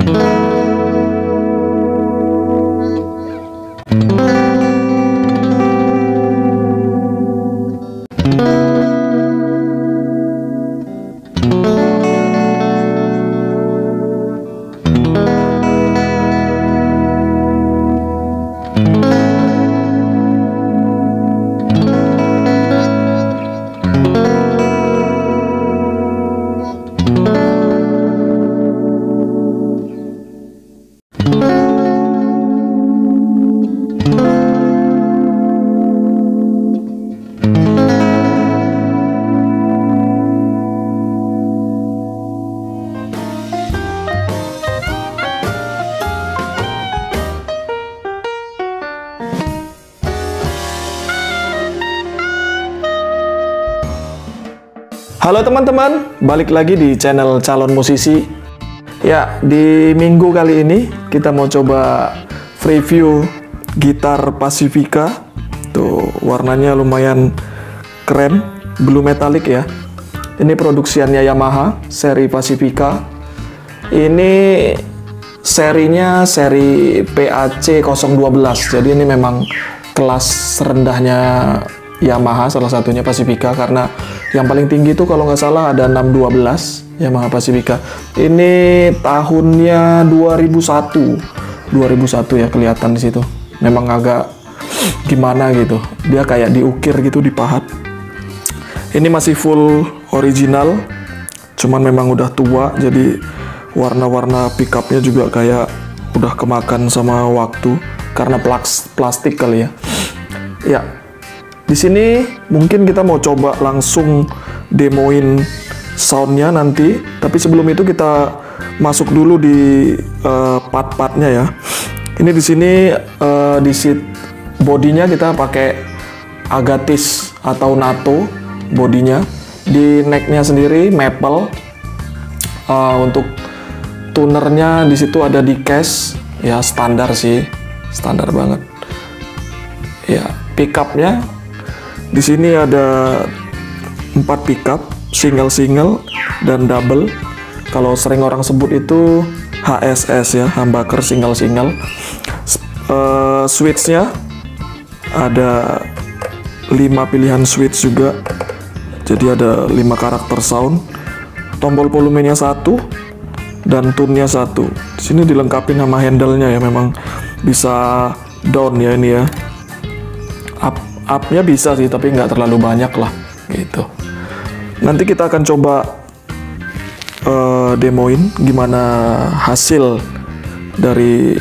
Mm-hmm. Halo teman-teman, balik lagi di channel Calon Musisi. Ya, di minggu kali ini kita mau coba review gitar Pacifica. Tuh, warnanya lumayan keren, blue metallic ya. Ini produksiannya Yamaha, seri Pacifica. Ini serinya seri PAC 012. Jadi ini memang kelas rendahnya Yamaha salah satunya Pacifica karena yang paling tinggi itu kalau nggak salah ada 612 Yamaha Pacifica. Ini tahunnya 2001. 2001 ya kelihatan di situ. Memang agak gimana gitu. Dia kayak diukir gitu dipahat. Ini masih full original. Cuman memang udah tua jadi warna-warna pickupnya juga kayak udah kemakan sama waktu karena plastik kali ya. Ya, di sini mungkin kita mau coba langsung demoin soundnya nanti, tapi sebelum itu kita masuk dulu di uh, part-partnya ya. Ini di sini uh, di seat bodinya kita pakai Agatis atau NATO bodinya. Di necknya sendiri maple. Uh, untuk tunernya di situ ada di case ya standar sih, standar banget. Ya pickupnya di sini ada empat pickup, single-single dan double. Kalau sering orang sebut itu HSS ya, humbucker single-single. Uh, switchnya ada lima pilihan switch juga. Jadi ada lima karakter sound. Tombol volumenya satu dan tune-nya satu. Di sini dilengkapi nama handle-nya ya, memang bisa down ya ini ya. Up up-nya bisa sih tapi nggak terlalu banyak lah gitu. Nanti kita akan coba uh, demoin gimana hasil dari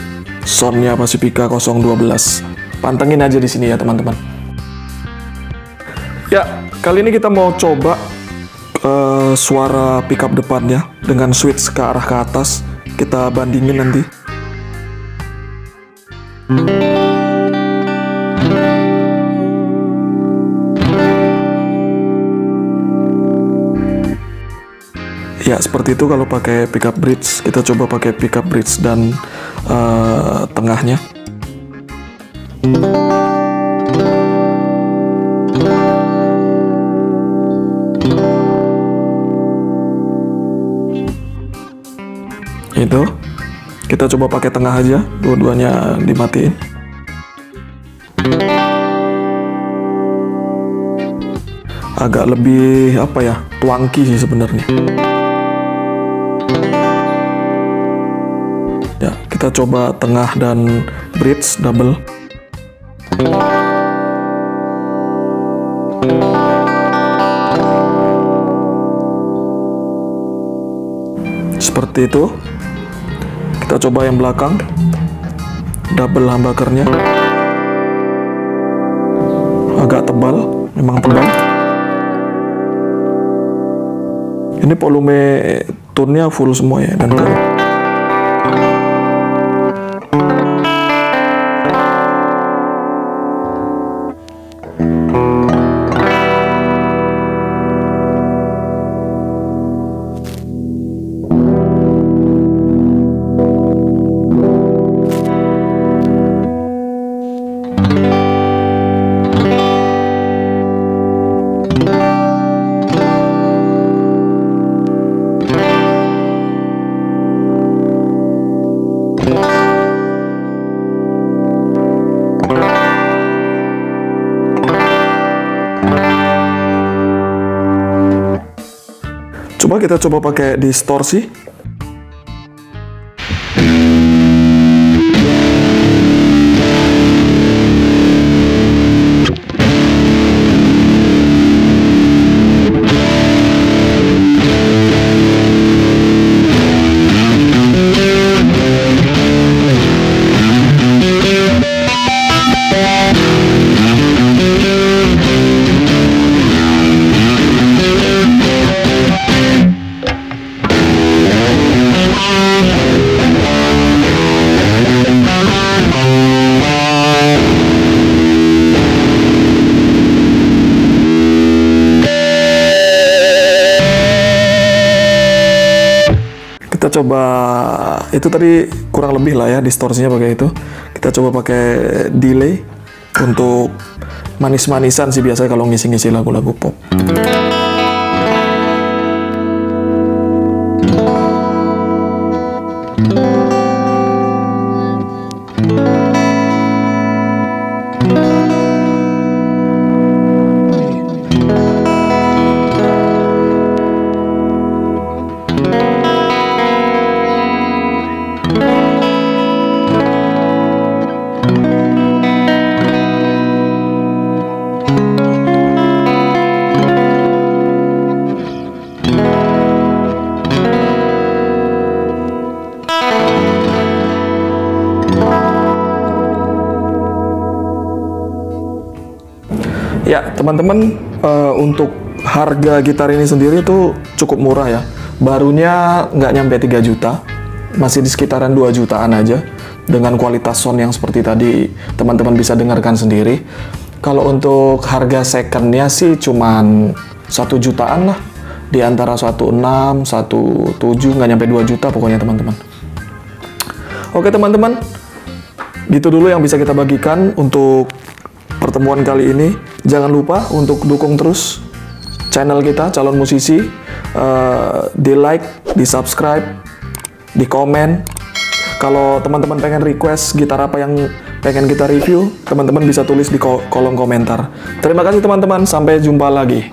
soundnya Pacifica 012 pantengin aja di sini ya teman-teman. Ya kali ini kita mau coba uh, suara pickup depannya dengan switch ke arah ke atas. Kita bandingin nanti ya seperti itu kalau pakai pickup bridge. Kita coba pakai pickup bridge dan uh, tengahnya. Itu. Kita coba pakai tengah aja. Dua-duanya dimatiin. Agak lebih apa ya tuangki sih sebenarnya kita coba tengah dan bridge double. Seperti itu. Kita coba yang belakang. Double humbuckernya. Agak tebal, memang tebal. Ini volume tone-nya full semua ya dan kali. Kita coba pakai distorsi. Coba itu tadi kurang lebih lah ya distorsinya pakai itu. Kita coba pakai delay untuk manis-manisan sih biasanya kalau ngisi-ngisi lagu-lagu pop Ya, teman-teman, eh, untuk harga gitar ini sendiri tuh cukup murah ya. Barunya nggak nyampe 3 juta, masih di sekitaran 2 jutaan aja. Dengan kualitas sound yang seperti tadi teman-teman bisa dengarkan sendiri. Kalau untuk harga secondnya sih cuman satu jutaan lah. Di antara 16, 17, nggak nyampe 2 juta pokoknya teman-teman. Oke teman-teman, gitu dulu yang bisa kita bagikan untuk pertemuan kali ini. Jangan lupa untuk dukung terus channel kita calon musisi, uh, di like, di subscribe, di komen. Kalau teman-teman pengen request gitar apa yang pengen kita review, teman-teman bisa tulis di kolom komentar. Terima kasih teman-teman, sampai jumpa lagi.